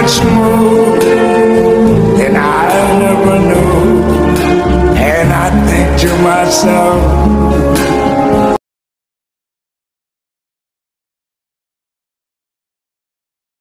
much more than I ever knew. And I think to myself,